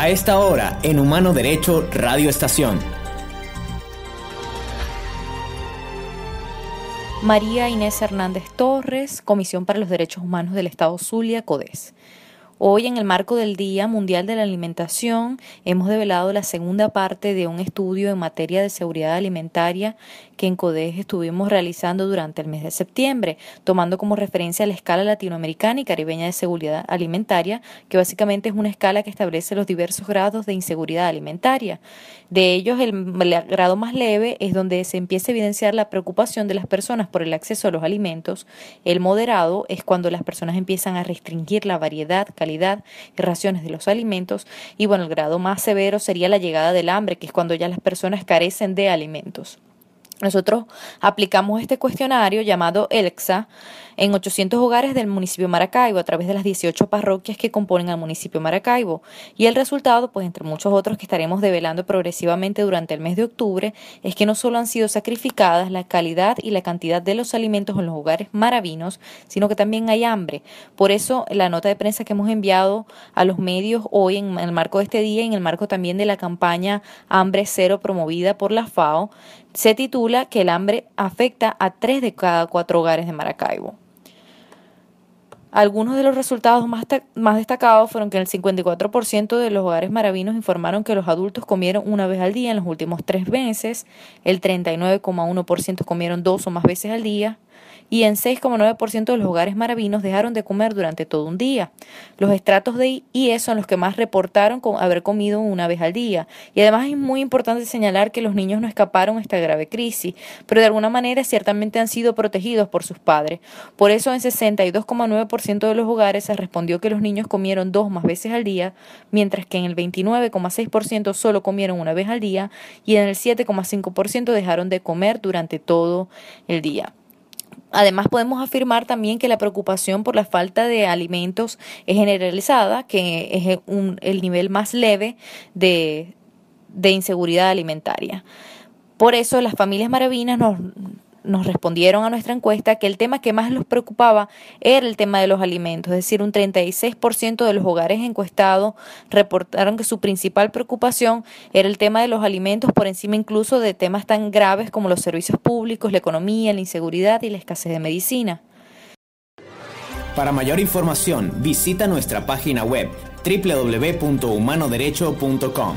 A esta hora, en Humano Derecho Radio Estación. María Inés Hernández Torres, Comisión para los Derechos Humanos del Estado Zulia, CODES. Hoy, en el marco del Día Mundial de la Alimentación, hemos develado la segunda parte de un estudio en materia de seguridad alimentaria que en CODES estuvimos realizando durante el mes de septiembre, tomando como referencia la escala latinoamericana y caribeña de seguridad alimentaria, que básicamente es una escala que establece los diversos grados de inseguridad alimentaria. De ellos, el grado más leve es donde se empieza a evidenciar la preocupación de las personas por el acceso a los alimentos. El moderado es cuando las personas empiezan a restringir la variedad, calidad, y raciones de los alimentos. Y bueno, el grado más severo sería la llegada del hambre, que es cuando ya las personas carecen de alimentos. Nosotros aplicamos este cuestionario llamado ELXA en 800 hogares del municipio de Maracaibo a través de las 18 parroquias que componen al municipio de Maracaibo. Y el resultado, pues entre muchos otros que estaremos develando progresivamente durante el mes de octubre, es que no solo han sido sacrificadas la calidad y la cantidad de los alimentos en los hogares maravinos, sino que también hay hambre. Por eso la nota de prensa que hemos enviado a los medios hoy en el marco de este día, en el marco también de la campaña Hambre Cero promovida por la FAO, se titula que el hambre afecta a tres de cada cuatro hogares de Maracaibo. Algunos de los resultados más, más destacados fueron que el 54% de los hogares maravinos informaron que los adultos comieron una vez al día en los últimos tres meses, el 39,1% comieron dos o más veces al día, y en 6,9% de los hogares maravinos dejaron de comer durante todo un día. Los estratos de IE son los que más reportaron con haber comido una vez al día. Y además es muy importante señalar que los niños no escaparon a esta grave crisis, pero de alguna manera ciertamente han sido protegidos por sus padres. Por eso en 62,9% de los hogares se respondió que los niños comieron dos más veces al día, mientras que en el 29,6% solo comieron una vez al día y en el 7,5% dejaron de comer durante todo el día. Además, podemos afirmar también que la preocupación por la falta de alimentos es generalizada, que es el nivel más leve de, de inseguridad alimentaria. Por eso, las familias maravinas nos, nos respondieron a nuestra encuesta que el tema que más los preocupaba era el tema de los alimentos, es decir, un 36% de los hogares encuestados reportaron que su principal preocupación era el tema de los alimentos por encima incluso de temas tan graves como los servicios públicos, la economía, la inseguridad y la escasez de medicina. Para mayor información, visita nuestra página web www.humanoderecho.com.